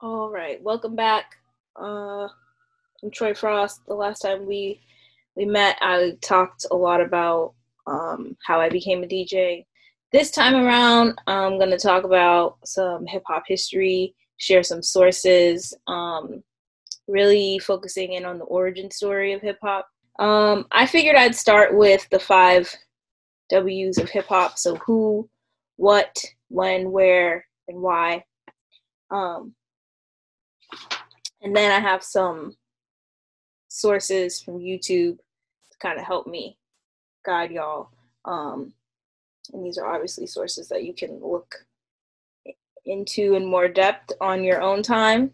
All right, welcome back. Uh, I'm Troy Frost. The last time we we met, I talked a lot about um, how I became a DJ. This time around, I'm going to talk about some hip hop history, share some sources, um, really focusing in on the origin story of hip hop. Um, I figured I'd start with the five W's of hip hop. So, who, what, when, where, and why. Um, and then I have some sources from YouTube to kind of help me guide y'all. Um, and these are obviously sources that you can look into in more depth on your own time.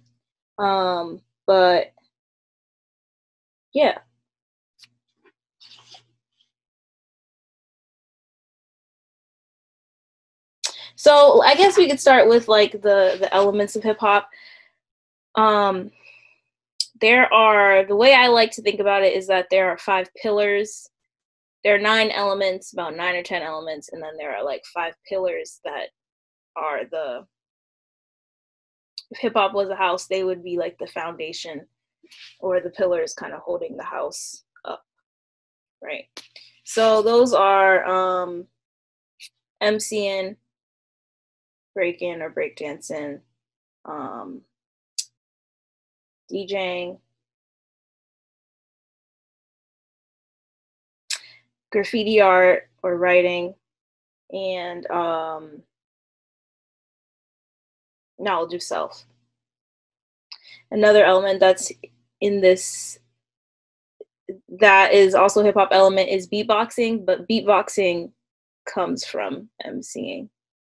Um, but yeah. So I guess we could start with like the the elements of hip hop. Um, there are the way I like to think about it is that there are five pillars. There are nine elements, about nine or ten elements, and then there are like five pillars that are the if hip hop was a house, they would be like the foundation or the pillars kind of holding the house up. Right. So those are um MCing, breaking or breakdancing, um, DJing, graffiti art or writing, and um, knowledge of self. Another element that's in this that is also hip hop element is beatboxing, but beatboxing comes from MCing,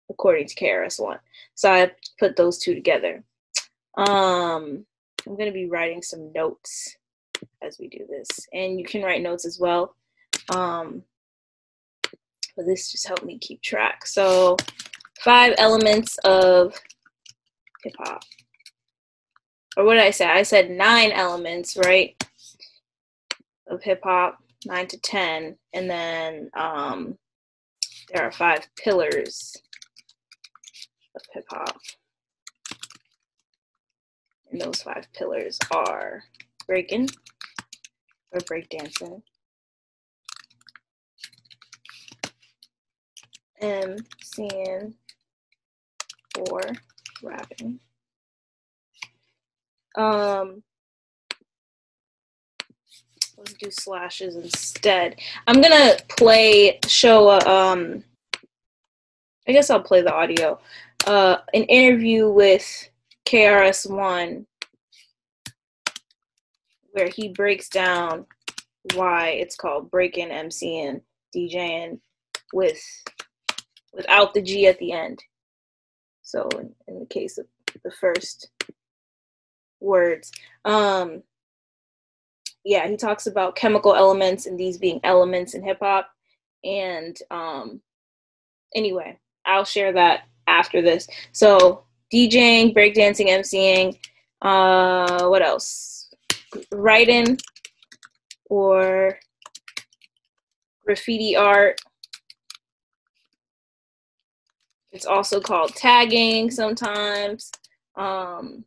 according to KRS-One. So I put those two together. Um, I'm going to be writing some notes as we do this, and you can write notes as well. Um, but this just helped me keep track. So, five elements of hip hop. Or what did I say? I said nine elements, right? Of hip hop, nine to ten, and then um, there are five pillars of hip hop. And those five pillars are breaking or breakdancing, MCing or rapping. Um, let's do slashes instead. I'm gonna play show a, um I guess I'll play the audio. Uh an interview with KRS-One where he breaks down why it's called breaking MCing DJing with without the G at the end. So in, in the case of the first words, um, yeah, he talks about chemical elements and these being elements in hip hop. And um, anyway, I'll share that after this. So DJing, breakdancing, MCing, uh, what else? Writing or graffiti art. It's also called tagging sometimes, um,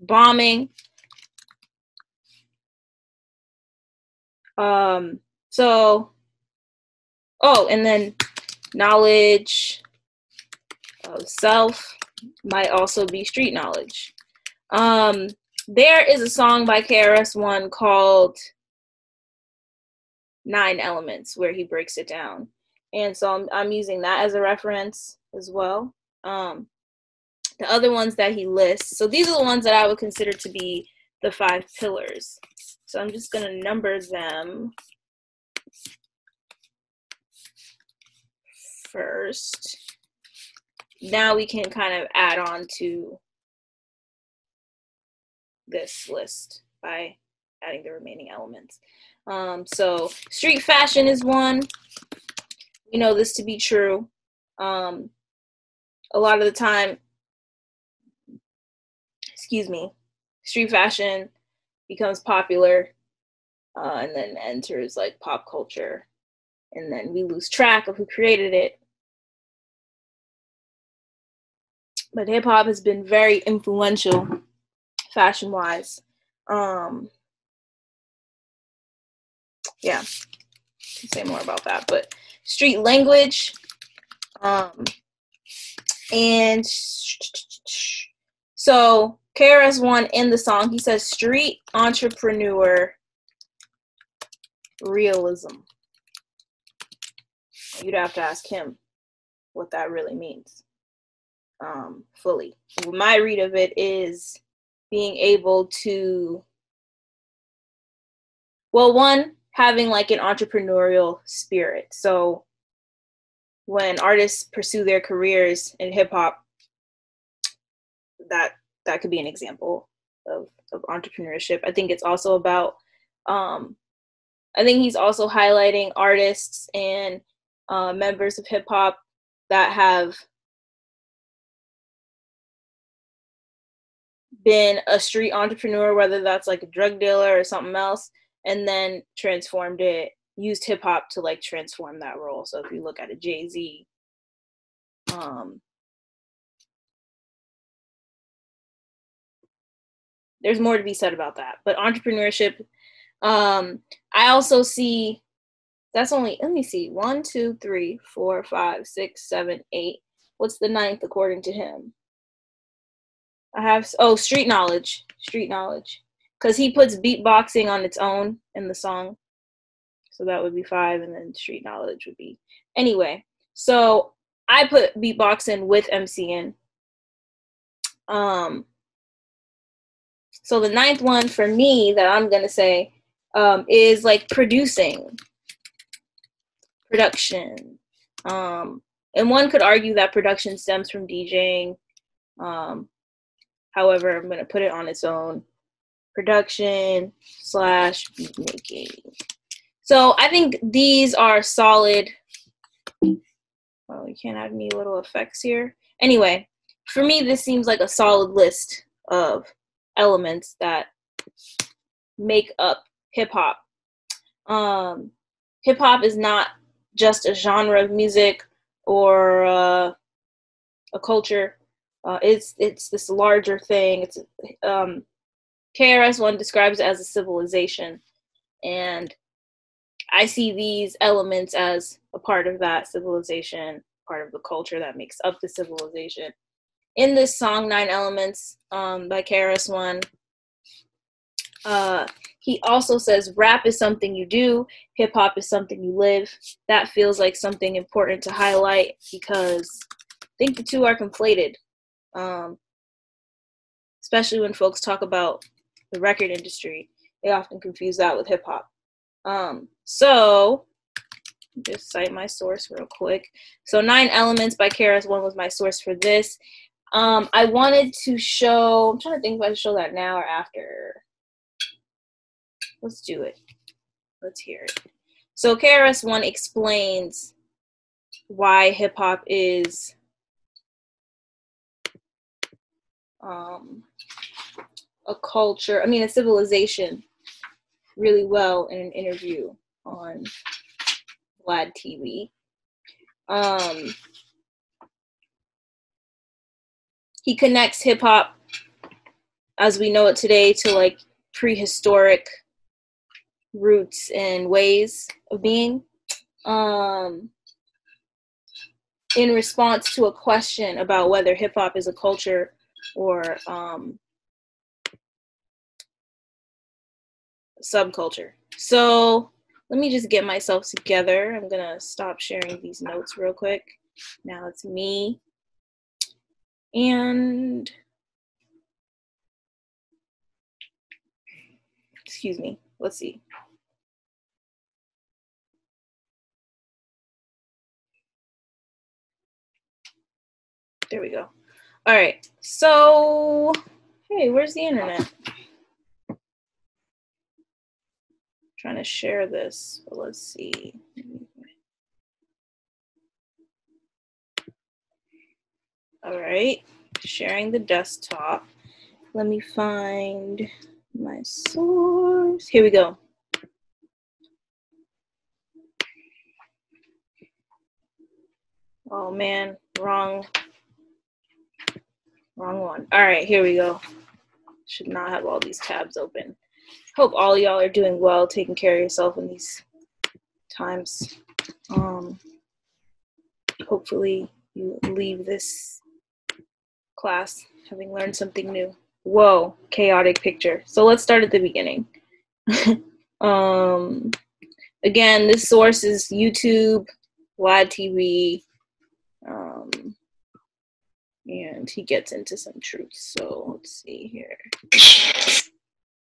bombing. Um, so, oh, and then knowledge of self might also be street knowledge. Um, there is a song by KRS-One called Nine Elements where he breaks it down. And so I'm, I'm using that as a reference as well. Um, the other ones that he lists, so these are the ones that I would consider to be the five pillars. So I'm just going to number them first now we can kind of add on to this list by adding the remaining elements. Um, so street fashion is one. We know this to be true. Um, a lot of the time, excuse me, street fashion becomes popular uh, and then enters like pop culture. And then we lose track of who created it but hip hop has been very influential fashion wise. Um, yeah, can say more about that, but street language, um, and so KRS One in the song, he says street entrepreneur realism. You'd have to ask him what that really means um, fully. My read of it is being able to, well, one, having like an entrepreneurial spirit. So when artists pursue their careers in hip hop, that that could be an example of, of entrepreneurship. I think it's also about um, I think he's also highlighting artists and uh, members of hip hop that have been a street entrepreneur, whether that's like a drug dealer or something else, and then transformed it, used hip hop to like transform that role. So if you look at a Jay Z, um, there's more to be said about that. But entrepreneurship, um, I also see that's only let me see one, two, three, four, five, six, seven, eight. What's the ninth according to him? I have oh street knowledge, street knowledge, because he puts beatboxing on its own in the song, so that would be five, and then street knowledge would be anyway. So I put beatboxing with MCN. Um. So the ninth one for me that I'm gonna say um, is like producing, production. Um, and one could argue that production stems from DJing. Um, However, I'm going to put it on its own production slash beat making. So I think these are solid. Well, you can't have any little effects here. Anyway, for me, this seems like a solid list of elements that make up hip hop. Um, hip hop is not just a genre of music or uh, a culture. Uh, it's it's this larger thing. It's um, KRS One describes it as a civilization, and I see these elements as a part of that civilization, part of the culture that makes up the civilization. In this song, Nine Elements um, by KRS One, uh, he also says rap is something you do, hip hop is something you live. That feels like something important to highlight because I think the two are conflated um, especially when folks talk about the record industry. They often confuse that with hip hop. Um, so, just cite my source real quick. So, Nine Elements by KRS One was my source for this. Um, I wanted to show, I'm trying to think if I should show that now or after. Let's do it. Let's hear it. So, KRS One explains why hip hop is um, a culture, I mean, a civilization really well in an interview on Vlad TV. Um, he connects hip hop as we know it today to like prehistoric roots and ways of being. Um, in response to a question about whether hip hop is a culture or um, subculture. So let me just get myself together. I'm gonna stop sharing these notes real quick. Now it's me and excuse me. Let's see. There we go. All right. So, hey, where's the internet? trying to share this, but let's see. All right, sharing the desktop. Let me find my source. Here we go. Oh man, wrong Wrong one. All right, here we go. Should not have all these tabs open. Hope all y'all are doing well, taking care of yourself in these times. Um, hopefully, you leave this class having learned something new. Whoa, chaotic picture. So let's start at the beginning. um, again, this source is YouTube, Vlad TV, um, and he gets into some truths. So let's see here.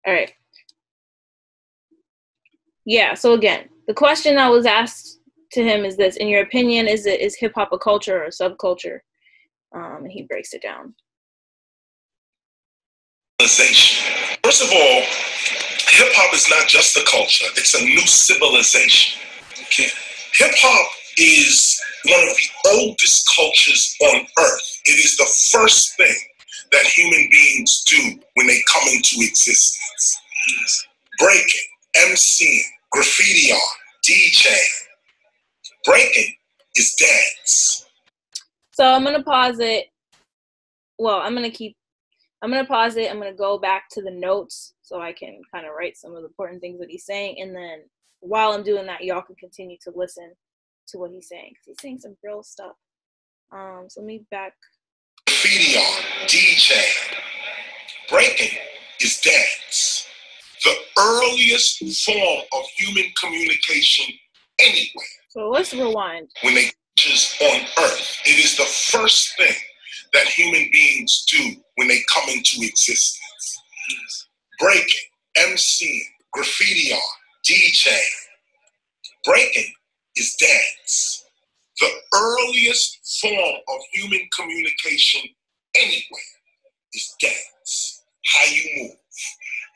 All right. Yeah. So again, the question that was asked to him is this: In your opinion, is it is hip hop a culture or a subculture? Um, and he breaks it down. First of all, hip hop is not just a culture; it's a new civilization. Okay, hip hop is one of the oldest cultures on earth. It is the first thing that human beings do when they come into existence. Breaking, MCing, graffiti art, DJing. Breaking is dance. So I'm gonna pause it. Well, I'm gonna keep. I'm gonna pause it. I'm gonna go back to the notes so I can kind of write some of the important things that he's saying, and then while I'm doing that, y'all can continue to listen to what he's saying because he's saying some real stuff. Um, so let me back. Graffiti art, DJ, breaking is dance, the earliest form of human communication anywhere. So let's rewind. When they just on Earth, it is the first thing that human beings do when they come into existence. Breaking, MCing, graffiti art, DJing. Breaking is dance. The earliest form of human communication anywhere is dance. How you move.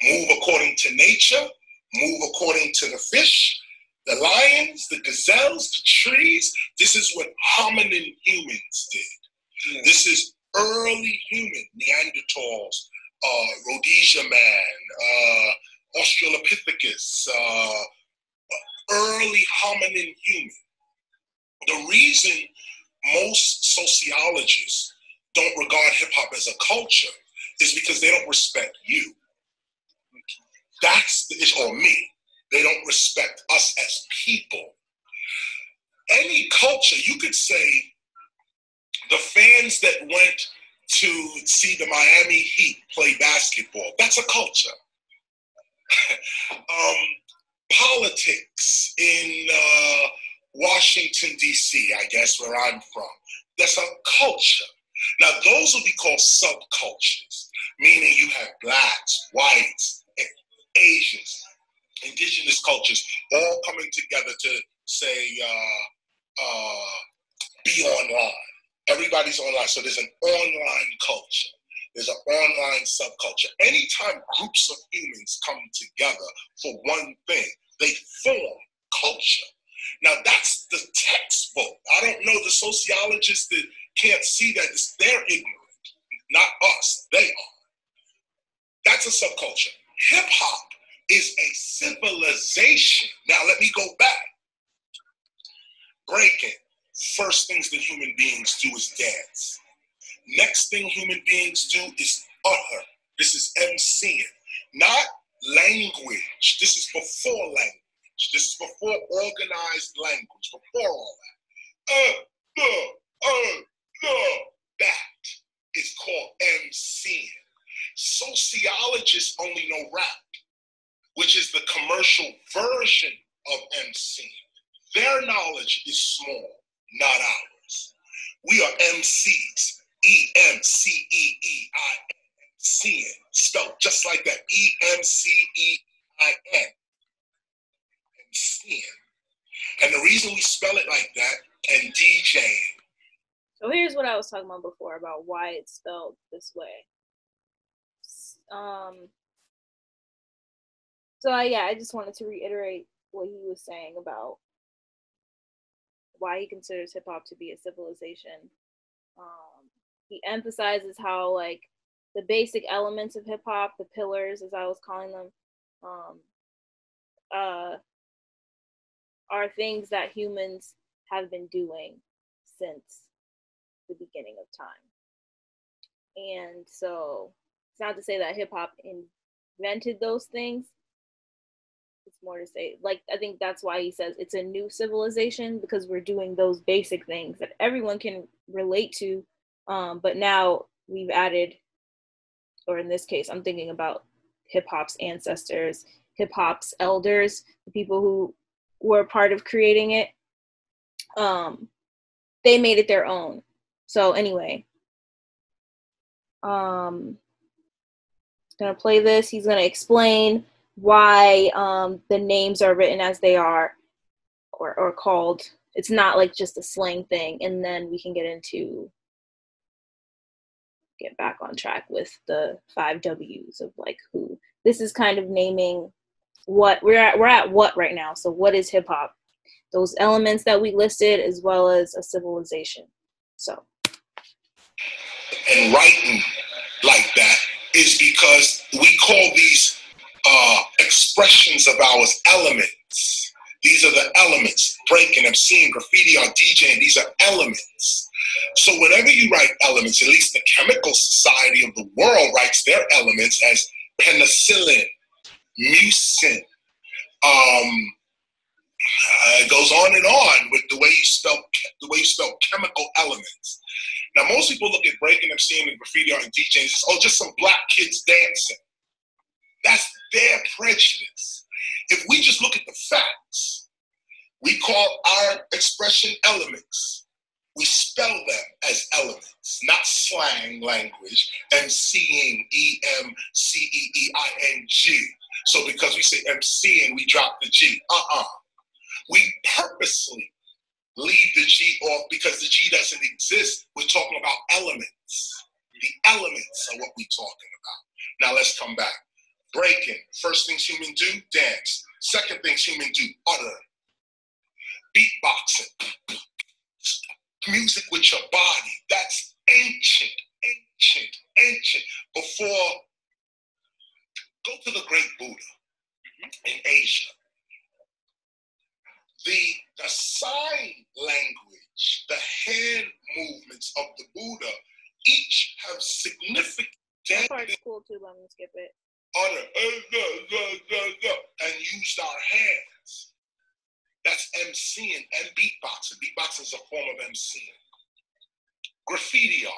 Move according to nature, move according to the fish, the lions, the gazelles, the trees. This is what hominin humans did. Yeah. This is early human Neanderthals, uh, Rhodesia man, uh, Australopithecus, uh, early hominin human. The reason most sociologists don't regard hip hop as a culture is because they don't respect you. That's the issue, or me. They don't respect us as people. Any culture, you could say the fans that went to see the Miami Heat play basketball, that's a culture. um, politics in uh, Washington, D.C., I guess, where I'm from. That's a culture. Now, those will be called subcultures, meaning you have blacks, whites, Asians, indigenous cultures all coming together to say, uh, uh, be online. Everybody's online. So there's an online culture. There's an online subculture. Anytime groups of humans come together for one thing, they form culture. Now that's the textbook. I don't know the sociologists that can't see that. They're ignorant, not us. They are. That's a subculture. Hip hop is a civilization. Now let me go back. Breaking. First things that human beings do is dance. Next thing human beings do is utter. This is MCing, not language. This is before language. This is before organized language, before all that. Uh, uh, uh, uh. That is called MCing. Sociologists only know rap, which is the commercial version of MCing. Their knowledge is small, not ours. We are MCs, E M C E E I N. Spelled just like that. E M C E I N. And the reason we spell it like that and DJing. So here's what I was talking about before about why it's spelled this way. Um. So I, yeah, I just wanted to reiterate what he was saying about why he considers hip hop to be a civilization. Um, he emphasizes how like the basic elements of hip hop, the pillars, as I was calling them, um, uh, are things that humans have been doing since the beginning of time. And so it's not to say that hip hop invented those things. It's more to say, like, I think that's why he says it's a new civilization because we're doing those basic things that everyone can relate to. Um, but now we've added, or in this case, I'm thinking about hip hop's ancestors, hip hop's elders, the people who were part of creating it. Um, they made it their own. So anyway, um, gonna play this. He's gonna explain why um, the names are written as they are, or or called. It's not like just a slang thing, and then we can get into get back on track with the five W's of like who. This is kind of naming what we're at. We're at what right now. So what is hip hop? Those elements that we listed, as well as a civilization. So. And writing like that is because we call these uh, expressions of ours elements. These are the elements. Breaking, seeing graffiti, or DJing, these are elements. So whenever you write elements, at least the chemical society of the world writes their elements as penicillin, mucin. Um, uh, it goes on and on with the way you spell the way you spell chemical elements. Now, most people look at breaking MCing and graffiti art and as oh, just some black kids dancing. That's their prejudice. If we just look at the facts, we call our expression elements. We spell them as elements, not slang language, MCing, E M C E E I N G. So because we say MCing, we drop the G. Uh uh-uh. uh We purposely leave the G off because the G doesn't exist. We're talking about elements. The elements are what we're talking about. Now let's come back. Breaking. First things human do, dance. Second things human do, utter. Beatboxing. Music with your body. That's ancient, ancient, ancient. Before, go to the great Buddha in Asia the, the sign language, the hand movements of the Buddha, each have significant. That part's cool too, I'm gonna skip it. And used our hands. That's MCing and beatboxing. Beatboxing is a form of MCing. Graffiti art.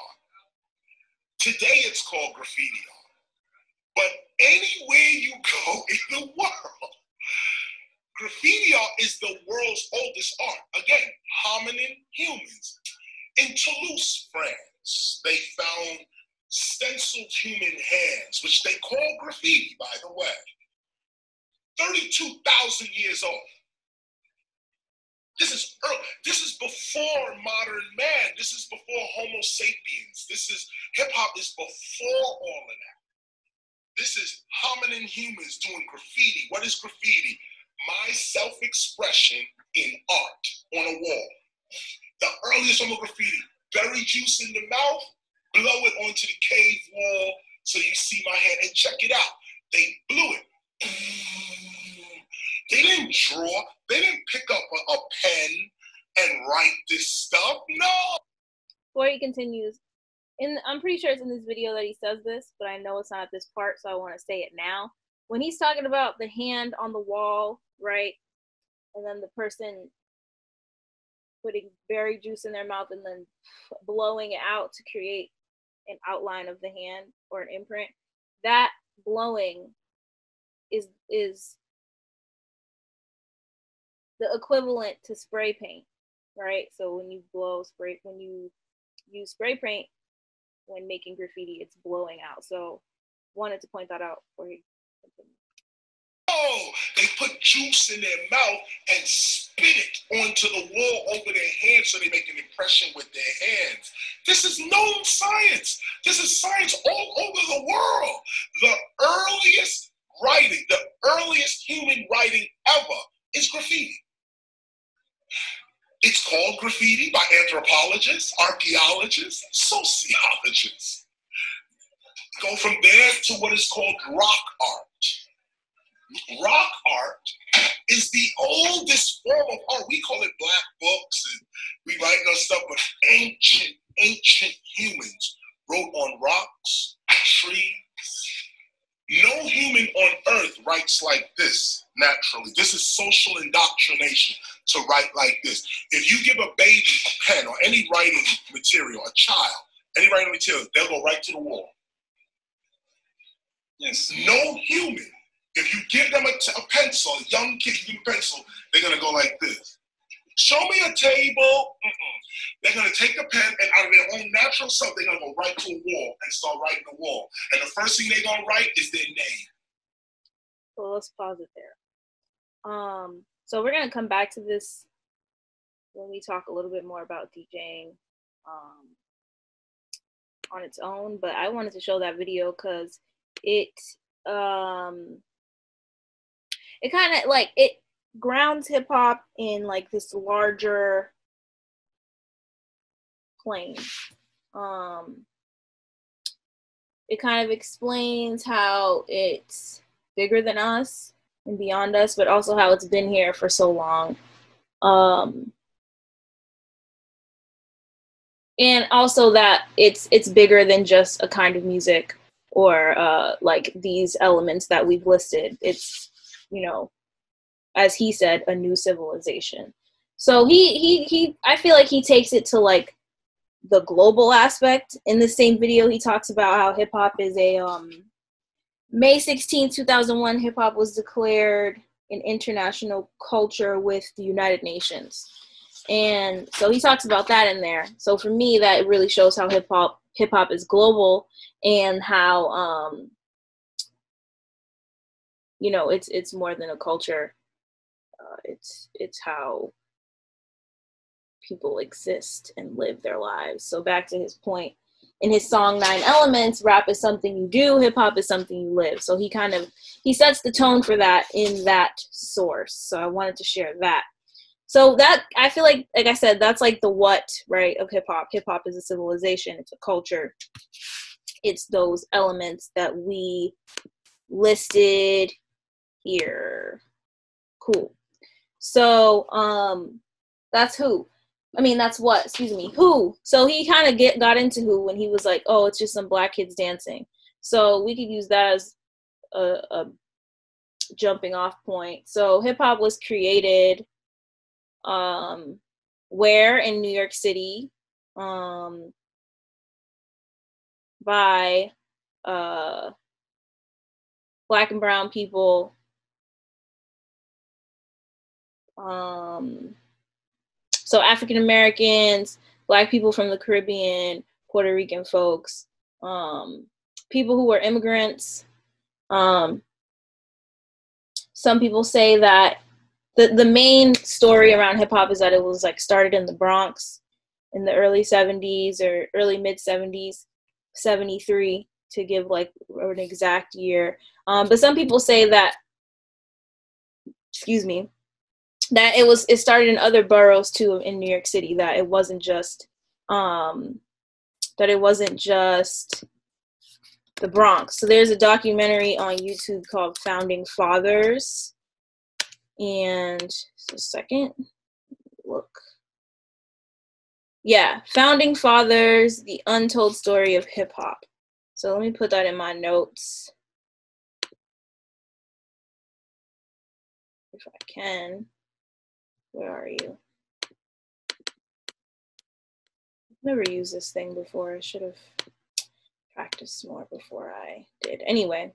Today it's called graffiti art. But anywhere you go in the world, Graffiti art is the world's oldest art. Again, hominin humans. In Toulouse, France, they found stenciled human hands, which they call graffiti, by the way. 32,000 years old. This is early. This is before modern man. This is before Homo sapiens. This is hip hop is before all of that. This is hominin humans doing graffiti. What is graffiti? my self expression in art on a wall. The earliest form of graffiti, berry juice in the mouth, blow it onto the cave wall so you see my hand and check it out. They blew it. They didn't draw, they didn't pick up a, a pen and write this stuff. No. Before he continues, in I'm pretty sure it's in this video that he says this, but I know it's not at this part, so I want to say it now. When he's talking about the hand on the wall right? And then the person putting berry juice in their mouth and then blowing it out to create an outline of the hand or an imprint. That blowing is is the equivalent to spray paint, right? So when you blow spray when you use spray paint when making graffiti, it's blowing out. So wanted to point that out for you. No, they put juice in their mouth and spit it onto the wall over their hands so they make an impression with their hands. This is known science. This is science all over the world. The earliest writing, the earliest human writing ever is graffiti. It's called graffiti by anthropologists, archaeologists, sociologists. Go from there to what is called rock art rock art is the oldest form of art. We call it black books and we write on stuff, but ancient, ancient humans wrote on rocks, trees. No human on earth writes like this naturally. This is social indoctrination to write like this. If you give a baby a pen or any writing material, a child, any writing material, they'll go right to the wall. Yes. No human if you give them a, t- a pencil, a young kid, give them a pencil, they're gonna go like this. Show me a table. Mm-mm. They're gonna take a pen and out of their own natural self, they're gonna go right to a wall and start writing the wall. And the first thing they're gonna write is their name. Well, let's pause it there. Um, so we're gonna come back to this when we talk a little bit more about DJing um, on its own. But I wanted to show that video because it um, it kind of like it grounds hip hop in like this larger plane. Um, it kind of explains how it's bigger than us and beyond us, but also how it's been here for so long. Um, and also that it's it's bigger than just a kind of music or uh, like these elements that we've listed. It's you know, as he said, a new civilization. So he he he. I feel like he takes it to like the global aspect. In the same video, he talks about how hip hop is a um May 16, 2001, hip hop was declared an international culture with the United Nations. And so he talks about that in there. So for me, that really shows how hip hop hip hop is global and how um you know it's it's more than a culture. Uh, it's it's how people exist and live their lives. So back to his point, in his song Nine Elements, rap is something you do, hip hop is something you live. So he kind of he sets the tone for that in that source. So I wanted to share that. So that I feel like like I said, that's like the what, right, of hip hop. Hip hop is a civilization, it's a culture. It's those elements that we listed here. Cool. So um that's who. I mean, that's what, excuse me, who. So he kind of get got into who when he was like, oh, it's just some black kids dancing. So we could use that as a, a jumping off point. So hip hop was created um, where in New York City um, by uh, black and brown people. Um, so African Americans, Black people from the Caribbean, Puerto Rican folks, um, people who were immigrants. Um, some people say that the the main story around hip hop is that it was like started in the Bronx in the early 70s or early mid 70s, 73 to give like an exact year. Um, but some people say that, excuse me, that it was it started in other boroughs too in New York City that it wasn't just um that it wasn't just the Bronx. So there's a documentary on YouTube called Founding Fathers. And second. Look. Yeah, Founding Fathers, the untold story of hip hop. So let me put that in my notes. If I can. Where are you? I've never used this thing before. I should have practiced more before I did. Anyway.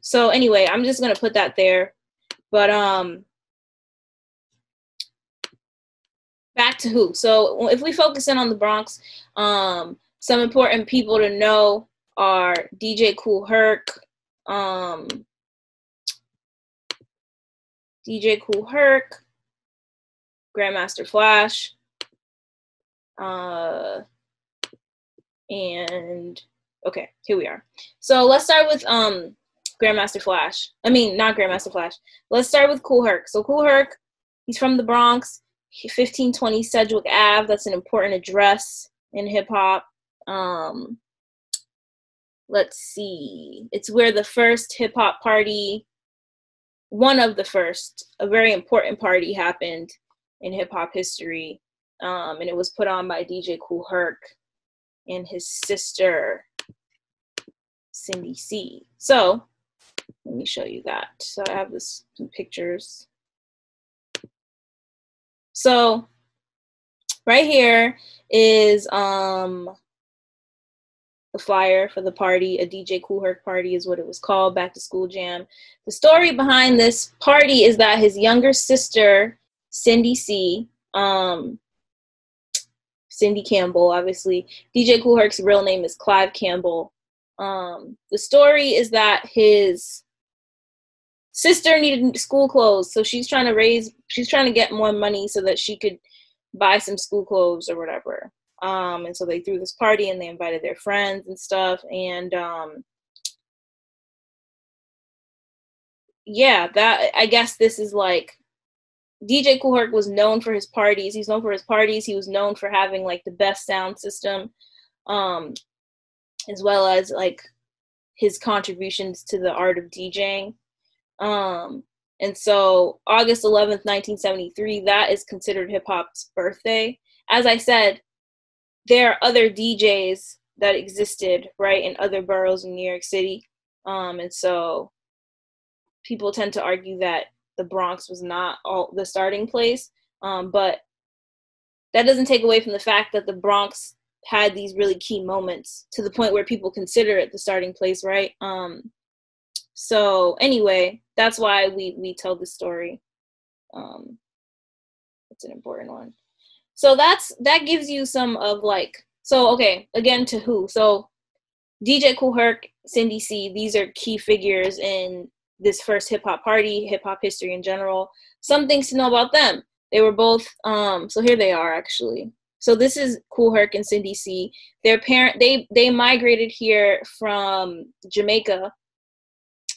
So anyway, I'm just gonna put that there. But um back to who. So if we focus in on the Bronx, um, some important people to know are DJ Kool Herc, um, DJ Kool Herc, Grandmaster Flash, uh, and okay, here we are. So let's start with um Grandmaster Flash. I mean, not Grandmaster Flash. Let's start with Kool Herc. So Kool Herc, he's from the Bronx, 1520 Sedgwick Ave. That's an important address in hip hop. Um, let's see. It's where the first hip hop party one of the first, a very important party happened in hip hop history. Um, and it was put on by DJ Kool Herc and his sister, Cindy C. So let me show you that. So I have this some pictures. So right here is um the flyer for the party. A DJ Kool Herc party is what it was called, Back to School Jam. The story behind this party is that his younger sister, Cindy C, um, Cindy Campbell, obviously, DJ Kool Herc's real name is Clive Campbell. Um, the story is that his sister needed school clothes, so she's trying to raise, she's trying to get more money so that she could buy some school clothes or whatever. Um, and so they threw this party and they invited their friends and stuff. And um, yeah, that I guess this is like DJ Kool Herc was known for his parties. He's known for his parties. He was known for having like the best sound system, um, as well as like his contributions to the art of DJing. Um, and so August 11th, 1973, that is considered hip hop's birthday. As I said, there are other DJs that existed right in other boroughs in New York City, um, and so people tend to argue that the Bronx was not all the starting place, um, but that doesn't take away from the fact that the Bronx had these really key moments to the point where people consider it the starting place, right? Um, so anyway, that's why we we tell the story. Um, it's an important one so that's that gives you some of like so okay again to who? So dj kool herc cindy c these are key figures in this first hip-hop party hip-hop history in general. Some things to know about them. They were both um so here they are actually. So this is kool herc and cindy c. Their parent they they migrated here from jamaica.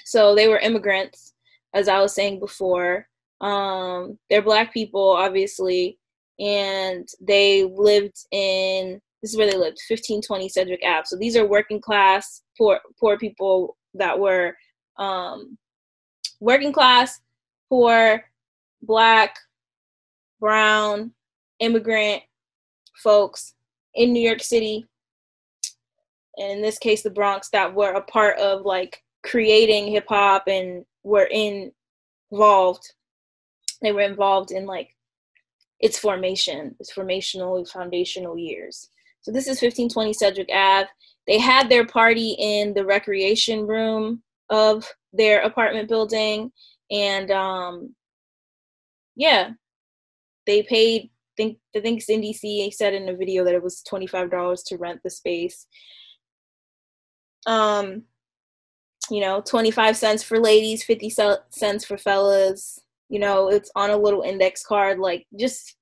So they were immigrants as i was saying before. Um they're black people obviously and they lived in this is where they lived 1520 Sedgwick Ave. So these are working class poor poor people that were um, working class, poor, black, brown, immigrant folks in New York City, and in this case the Bronx that were a part of like creating hip hop and were in, involved. They were involved in like its formation, its formational, foundational years. So this is 1520 Sedgwick Ave. They had their party in the recreation room of their apartment building, and um, yeah, they paid. Think I think Cindy C said in a video that it was twenty five dollars to rent the space. Um, you know, twenty five cents for ladies, fifty cents for fellas you know it's on a little index card like just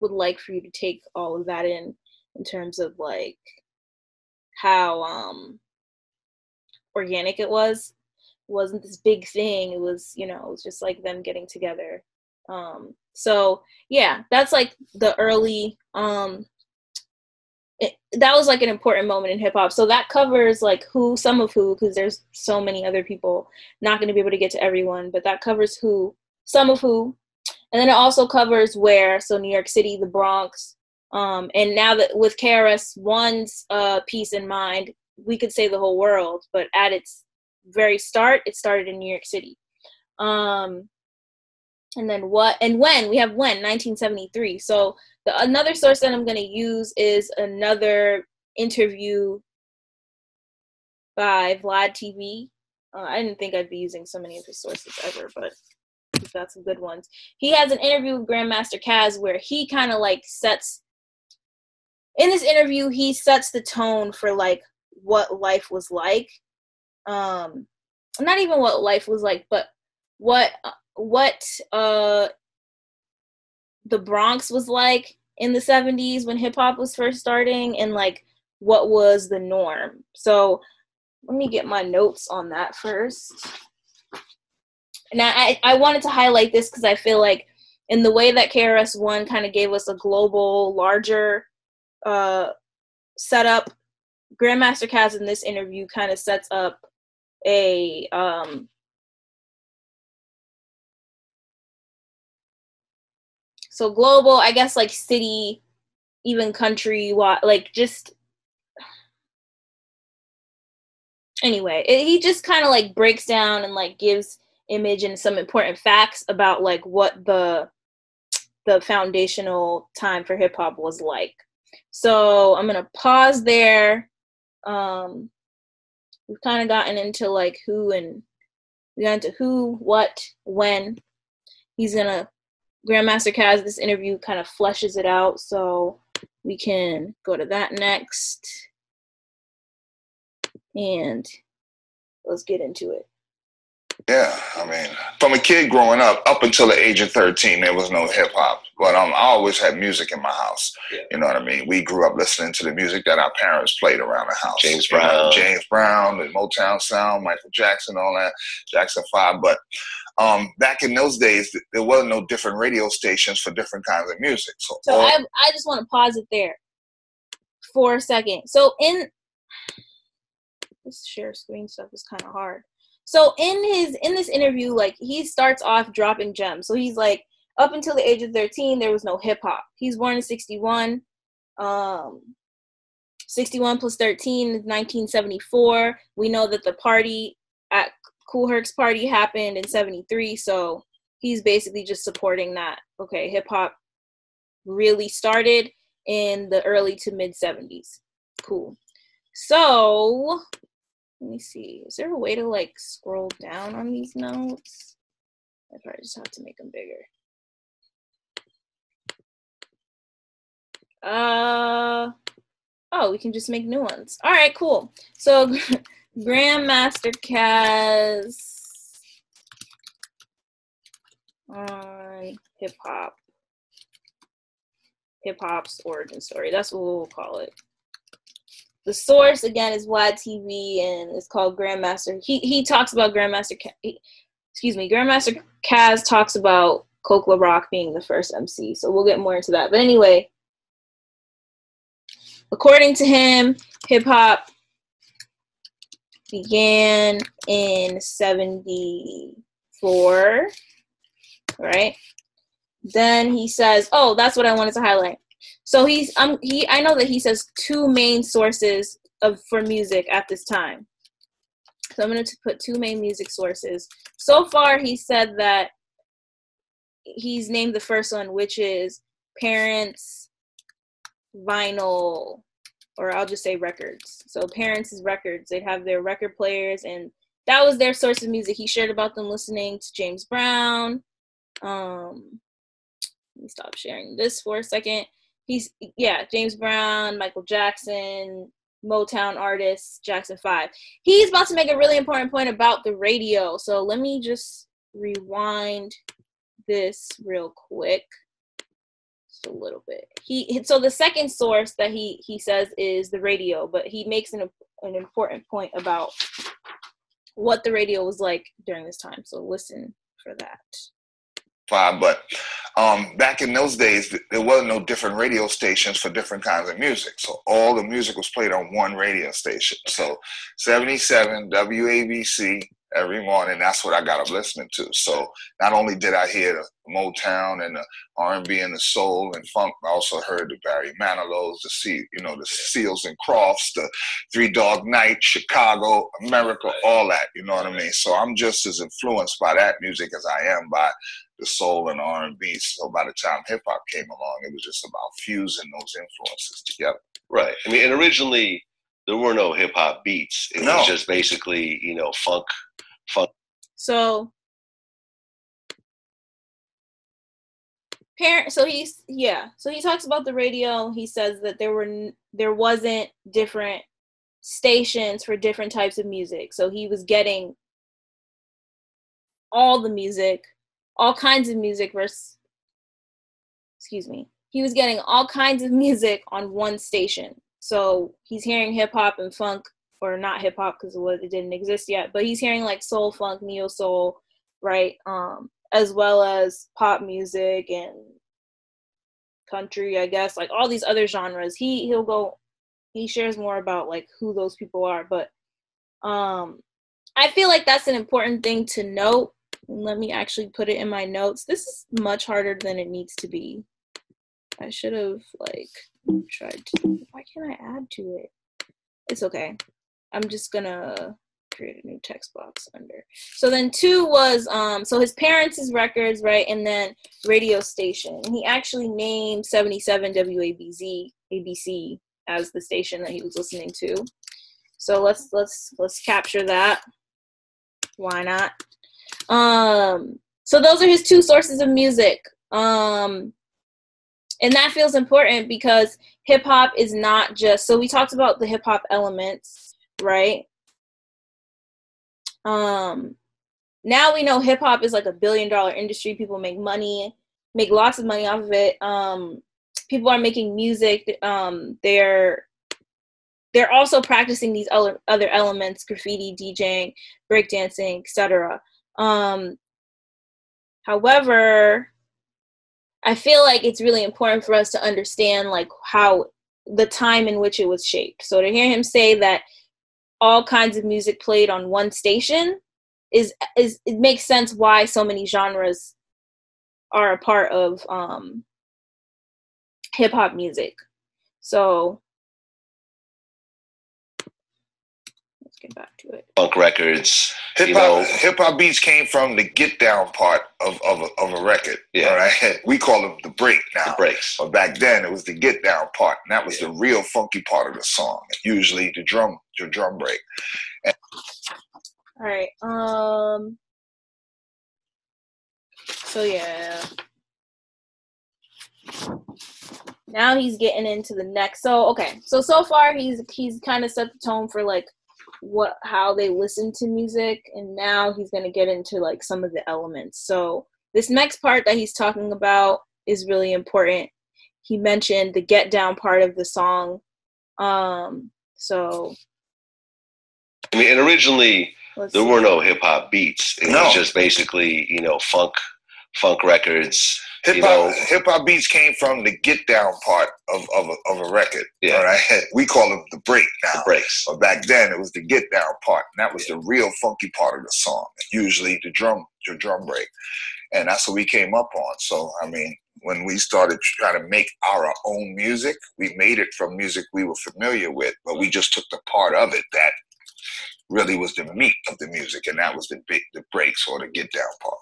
would like for you to take all of that in in terms of like how um organic it was. It wasn't this big thing. It was you know it was just like them getting together. Um so yeah that's like the early um it, that was like an important moment in hip hop. So that covers like who, some of who, because there's so many other people, not going to be able to get to everyone, but that covers who some of who, and then it also covers where, so New York City, the Bronx, um, and now that with KRS One's uh, piece in mind, we could say the whole world, but at its very start, it started in New York City. Um, and then what and when we have when 1973 so the another source that i'm going to use is another interview by vlad tv uh, i didn't think i'd be using so many of his sources ever but Got some good ones. He has an interview with Grandmaster Caz where he kind of like sets in this interview he sets the tone for like what life was like. Um not even what life was like, but what what uh the Bronx was like in the 70s when hip hop was first starting and like what was the norm. So let me get my notes on that first and I, I wanted to highlight this because I feel like in the way that KRS One kind of gave us a global, larger uh, setup, Grandmaster Caz in this interview kind of sets up a um, so global, I guess like city, even country, like just anyway, it, he just kind of like breaks down and like gives image and some important facts about like what the the foundational time for hip hop was like. So I'm gonna pause there. Um, we've kind of gotten into like who and we got into who, what, when. He's gonna Grandmaster Caz. This interview kind of fleshes it out, so we can go to that next. And let's get into it. Yeah, I mean, from a kid growing up, up until the age of 13, there was no hip hop. But um, I always had music in my house. Yeah. You know what I mean? We grew up listening to the music that our parents played around the house. James Brown. know, James Brown, the Motown sound, Michael Jackson, all that, Jackson 5. But um, back in those days, there wasn't no different radio stations for different kinds of music. So, so all- I, I just want to pause it there for a second. So in this share screen stuff is kind of hard. So in his in this interview, like he starts off dropping gems. So he's like, up until the age of 13, there was no hip hop. He's born in 61. Um 61 plus 13 is 1974. We know that the party at Kool Herc's party happened in 73, so he's basically just supporting that. Okay, hip hop really started in the early to mid 70s. Cool. So, let me see. Is there a way to like scroll down on these notes? I probably just have to make them bigger. Uh oh, we can just make new ones. All right, cool. So Grandmaster Caz on hip hop. Hip hop's origin story. That's what we'll call it the source again is YTV and it's called Grandmaster. He he talks about Grandmaster. He, excuse me, Grandmaster Caz talks about Coke La Rock being the first MC. So we'll get more into that. But anyway, according to him, hip hop began in 74, right? Then he says, "Oh, that's what I wanted to highlight." So he's um he I know that he says two main sources of for music at this time. So I'm going to put two main music sources. So far he said that he's named the first one which is parents vinyl or I'll just say records. So parents is records. They'd have their record players and that was their source of music. He shared about them listening to James Brown. Um let me stop sharing this for a second he's yeah, James Brown, Michael Jackson, Motown artists, Jackson 5. He's about to make a really important point about the radio. So let me just rewind this real quick. Just a little bit. He so the second source that he he says is the radio, but he makes an an important point about what the radio was like during this time. So listen for that five, but um, back in those days, there wasn't no different radio stations for different kinds of music. So all the music was played on one radio station. So 77 WABC every morning. That's what I got up listening to. So not only did I hear the Motown and the R&B and the soul and funk, I also heard the Barry Manilow's, the you know, the Seals and Crofts, the Three Dog Night, Chicago, America, all that. You know what I mean? So I'm just as influenced by that music as I am by the soul and R&B. So by the time hip hop came along, it was just about fusing those influences together. Right. I mean, and originally there were no hip hop beats. It no. was just basically, you know, funk, funk. So, parent. So he's yeah. So he talks about the radio. He says that there were there wasn't different stations for different types of music. So he was getting all the music all kinds of music versus excuse me he was getting all kinds of music on one station. So he's hearing hip hop and funk or not hip hop because it didn't exist yet but he's hearing like soul funk neo soul right um as well as pop music and country i guess like all these other genres. He he'll go he shares more about like who those people are but um i feel like that's an important thing to note let me actually put it in my notes. This is much harder than it needs to be. I should have like tried to. Why can't I add to it? It's okay. I'm just gonna create a new text box under. So then two was um so his parents' records, right, and then radio station. And he actually named 77 WABZ ABC as the station that he was listening to. So let's let's let's capture that. Why not? Um so those are his two sources of music. Um and that feels important because hip hop is not just so we talked about the hip hop elements, right? Um, now we know hip hop is like a billion dollar industry. People make money, make lots of money off of it. Um, people are making music. Um, they're they're also practicing these other other elements: graffiti, DJing, breakdancing, etc. Um, however, I feel like it's really important for us to understand like how the time in which it was shaped. So to hear him say that all kinds of music played on one station is is it makes sense why so many genres are a part of um hip hop music. So let's get back to it. Funk records. Hip hop hip hop beats came from the get down part of of a, of a record. Yeah. All right. We call them the break now. The breaks. But back then it was the get down part, and that was yeah. the real funky part of the song. Usually the drum the drum break. And- All right. Um. So yeah. Now he's getting into the next. So okay. So so far he's he's kind of set the tone for like what how they listen to music and now he's going to get into like some of the elements. So this next part that he's talking about is really important. He mentioned the get down part of the song. Um so i mean and originally there see. were no hip hop beats. It no. was just basically you know funk funk records Hip hop hip hop beats came from the get down part of, of, a, of a record. Yeah. All right. We call them the break now. The breaks. But back then it was the get down part. And that was yeah. the real funky part of the song. Usually the drum the drum break. And that's what we came up on. So I mean, when we started trying to make our own music, we made it from music we were familiar with, but we just took the part of it that really was the meat of the music, and that was the big the breaks or the get down part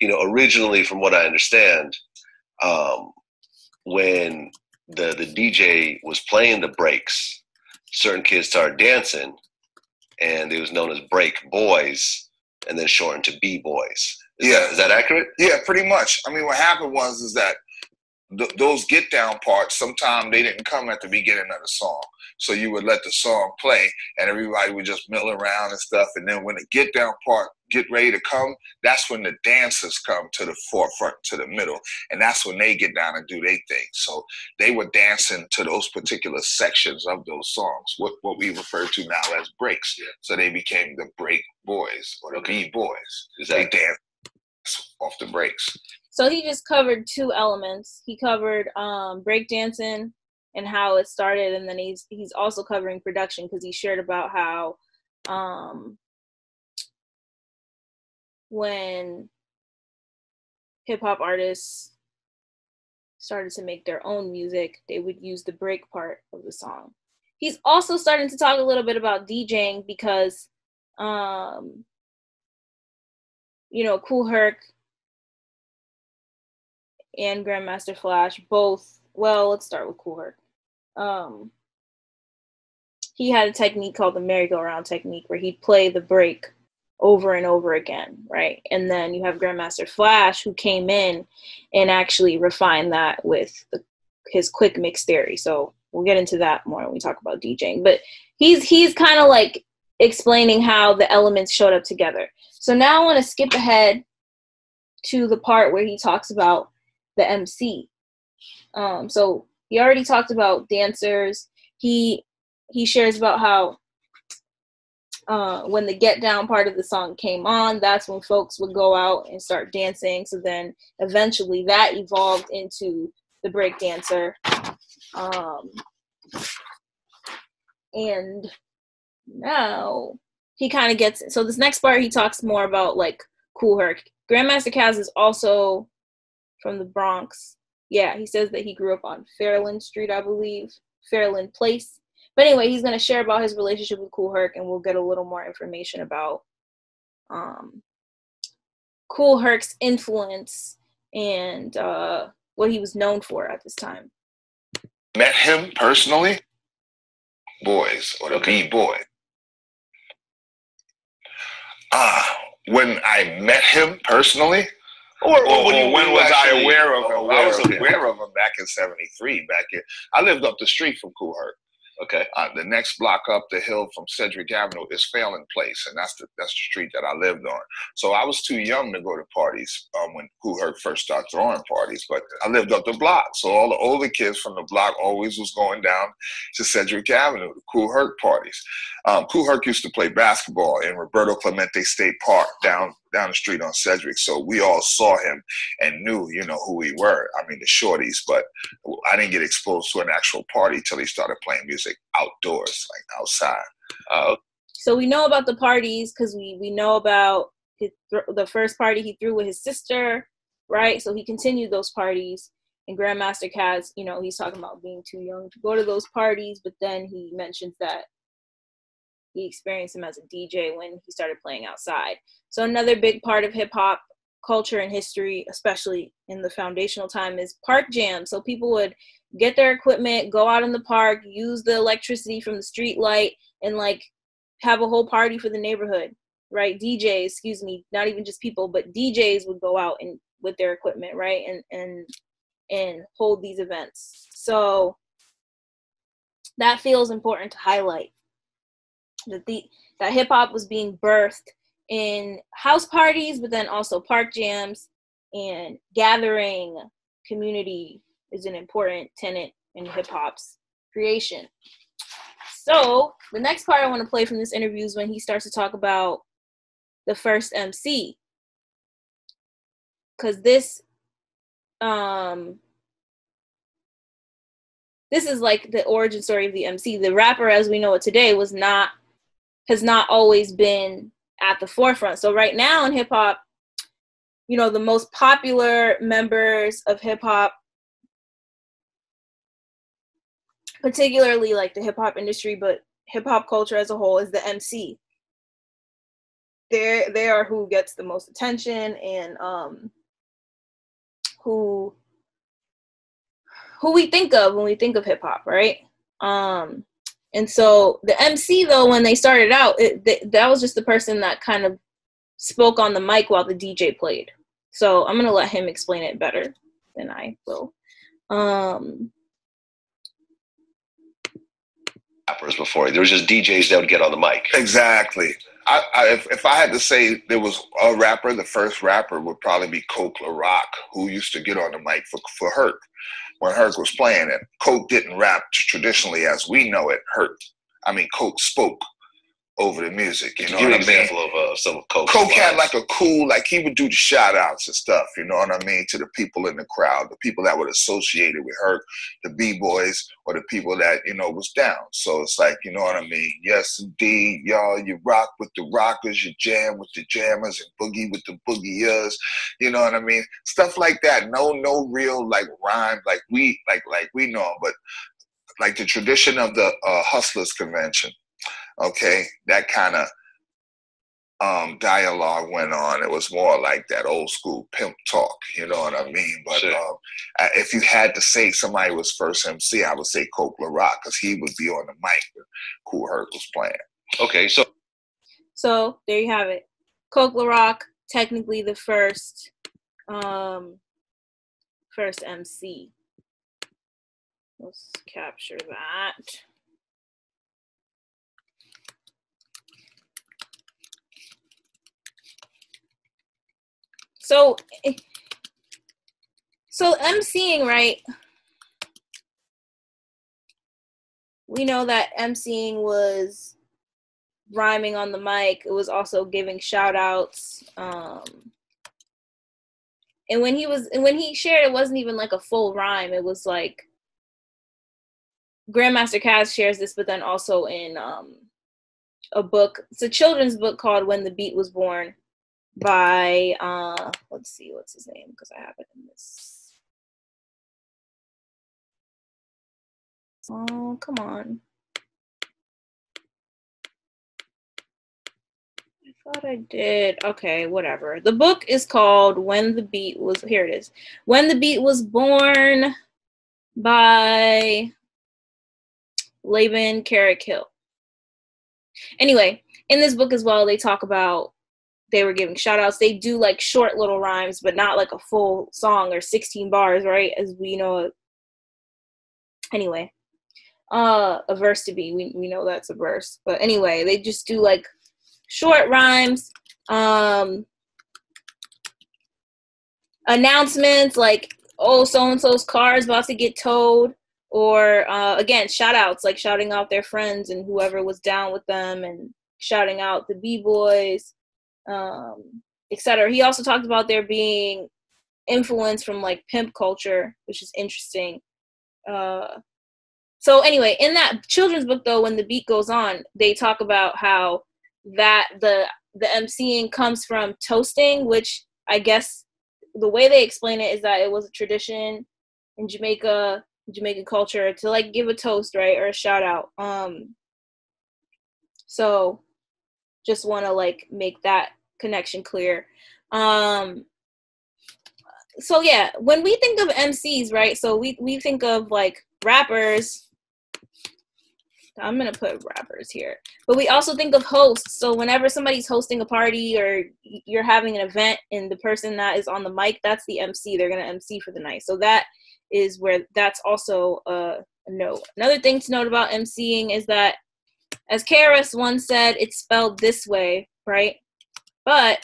you know, originally, from what I understand, um, when the the DJ was playing the breaks, certain kids started dancing, and it was known as break boys, and then shortened to b boys. yeah, that, is that accurate? Yeah, pretty much. I mean, what happened was is that th- those get down parts sometimes they didn't come at the beginning of the song. So you would let the song play and everybody would just mill around and stuff. And then when the get down part get ready to come, that's when the dancers come to the forefront, to the middle. And that's when they get down and do their thing. So they were dancing to those particular sections of those songs, what, what we refer to now as breaks. Yeah. So they became the break boys or the okay. B boys. They dance off the breaks. So he just covered two elements. He covered um, breakdancing and how it started, and then he's he's also covering production because he shared about how um, when hip hop artists started to make their own music, they would use the break part of the song. He's also starting to talk a little bit about DJing because, um, you know, Kool Herc and Grandmaster Flash both. Well, let's start with Kool Herc. Um, he had a technique called the merry-go-round technique where he'd play the break over and over again, right? And then you have Grandmaster Flash who came in and actually refined that with the, his quick mix theory. So we'll get into that more when we talk about DJing. But he's he's kind of like explaining how the elements showed up together. So now I want to skip ahead to the part where he talks about the MC. Um, so he already talked about dancers. He he shares about how uh, when the get down part of the song came on, that's when folks would go out and start dancing. So then eventually that evolved into the break dancer. Um, and now he kind of gets so this next part he talks more about like Kool Herc. Grandmaster Caz is also from the Bronx. Yeah, he says that he grew up on Fairland Street, I believe, Fairland Place. But anyway, he's gonna share about his relationship with Kool Herc, and we'll get a little more information about um, Kool Herc's influence and uh, what he was known for at this time. Met him personally, boys or the Okay. B boy. Ah, when I met him personally, Or, or, or when, you- you was I aware of him? I aware was of him? aware of him back in '73. Back in, I lived up the street from Kool Herc. Okay. Uh, the next block up the hill from Sedgwick Avenue is Phelan Place, and that's the that's the street that I lived on. So I was too young to go to parties um, when Herc first started throwing parties, but I lived up the block, so all the older kids from the block always was going down to Sedgwick Avenue to Herc parties. Um, Herc used to play basketball in Roberto Clemente State Park down down the street on Sedgwick, so we all saw him and knew, you know, who we were. I mean, the shorties, but I didn't get exposed to an actual party till he started playing music outdoors, like outside. Uh, So we know about the parties because we we know about his, the first party he threw with his sister, right? So he continued those parties. And Grandmaster Caz, you know, he's talking about being too young to go to those parties, but then he mentions that he experienced him as a DJ when he started playing outside. So another big part of hip hop culture and history, especially in the foundational time, is park jams. So people would get their equipment, go out in the park, use the electricity from the street light, and like have a whole party for the neighborhood, right? DJs, excuse me, not even just people, but DJs would go out and with their equipment, right? And and and hold these events. So that feels important to highlight that the that hip hop was being birthed in house parties, but then also park jams and gathering community is an important tenet in hip hop's creation. So the next part I want to play from this interview is when he starts to talk about the first MC. Cause this um this is like the origin story of the MC. The rapper as we know it today was not has not always been at the forefront. So right now in hip hop, you know, the most popular members of hip hop particularly like the hip hop industry, but hip hop culture as a whole is the MC. They they are who gets the most attention and um who who we think of when we think of hip hop, right? Um and so the MC though when they started out, it, th- that was just the person that kind of spoke on the mic while the DJ played. So I'm going to let him explain it better than I will. Um rappers before. There was just DJs that would get on the mic. Exactly. I, I, if, if I had to say there was a rapper, the first rapper would probably be Coke LaRock, who used to get on the mic for, for Herc when Herc was playing it. Coke didn't rap traditionally as we know it. Herc, I mean, Coke spoke over the music. You know Give what an I mean? example of uh, some of Coke's Coke had like a cool, like he would do the shout outs and stuff, you know what I mean, to the people in the crowd, the people that were associated with her, the B boys, or the people that, you know, was down. So it's like, you know what I mean? Yes, indeed, y'all, you rock with the rockers, you jam with the jammers, and boogie with the boogiers, you know what I mean? Stuff like that. No, no real like rhyme, like we, like, like we know, but like the tradition of the uh, Hustlers Convention okay that kind of um dialogue went on it was more like that old school pimp talk you know what i mean but Sure. um, I- if you had to say somebody was first mc i would say coke rock because he would be on the mic when Kool Herc was playing Okay, so So there you have it. Coke LaRock, technically the first um first MC. Let's capture that. So eh, so MCing, right? We know that MCing was rhyming on the mic. It was also giving shout outs. Um, and when he was and when he shared, it wasn't even like a full rhyme. It was like Grandmaster Caz shares this, but then also in um, a book. It's a children's book called When the Beat Was Born by uh let's see what's his name because I have it in this. Oh, come on. I thought I did. Okay, whatever. The book is called When the Beat Was here it is. When the Beat Was Born by Laban Carrick Hill. Anyway, in this book as well, they talk about they were giving shout outs. They do like short little rhymes, but not like a full song or 16 bars, right? As we know. Anyway, uh, a verse to be. We, we know that's a verse. But anyway, they just do like short rhymes, um, announcements like, oh, so and so's car is about to get towed. Or uh, again, shout outs like shouting out their friends and whoever was down with them and shouting out the B boys, um, etc. He also talked about there being influence from like pimp culture, which is interesting. Uh, so anyway, in that children's book though, when the beat goes on, they talk about how that the the emceeing comes from toasting, which I guess the way they explain it is that it was a tradition in Jamaica, Jamaican culture to like give a toast, right, or a shout out. Um so just want to like make that connection clear. Um so yeah, when we think of MCs, right? So we we think of like rappers I'm gonna put rappers here, but we also think of hosts. So whenever somebody's hosting a party or you're having an event, and the person that is on the mic, that's the MC. They're gonna MC for the night. So that is where that's also a note. Another thing to note about MCing is that, as KRS once said, it's spelled this way, right? But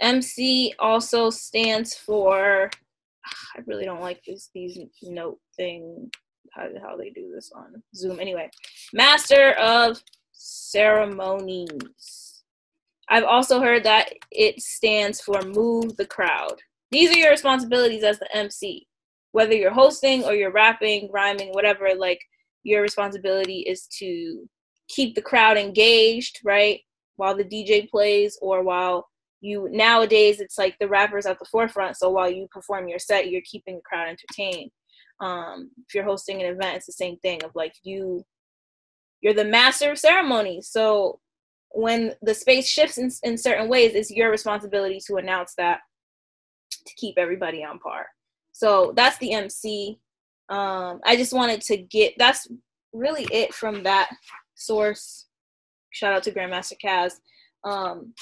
MC also stands for. I really don't like this these note thing how, how they do this on Zoom. Anyway, Master of Ceremonies. I've also heard that it stands for Move the Crowd. These are your responsibilities as the MC. Whether you're hosting or you're rapping, rhyming, whatever, like your responsibility is to keep the crowd engaged, right? While the DJ plays or while you nowadays it's like the rappers at the forefront so while you perform your set you're keeping the crowd entertained. Um, if you're hosting an event it's the same thing of like you you're the master of ceremonies so when the space shifts in, in certain ways it's your responsibility to announce that to keep everybody on par. So that's the mc um, i just wanted to get that's really it from that source shout out to Grandmaster Caz um,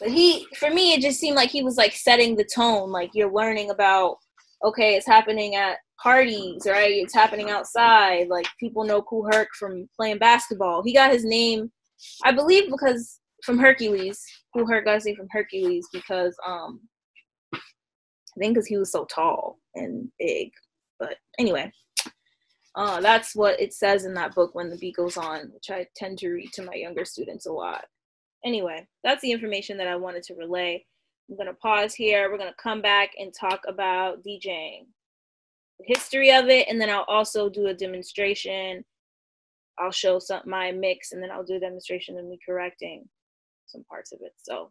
but he for me it just seemed like he was like setting the tone like you're learning about okay, it's happening at parties, right? It's happening outside. Like people know Kool Herc from playing basketball. He got his name, I believe, because from Hercules. Kool Herc got his name from Hercules because um I think because he was so tall and big. But anyway, uh, that's what it says in that book when the beat goes on, which I tend to read to my younger students a lot. Anyway, that's the information that I wanted to relay. I'm going to pause here. We're going to come back and talk about DJing, the history of it, and then I'll also do a demonstration. I'll show some my mix, and then I'll do a demonstration of me correcting some parts of it. So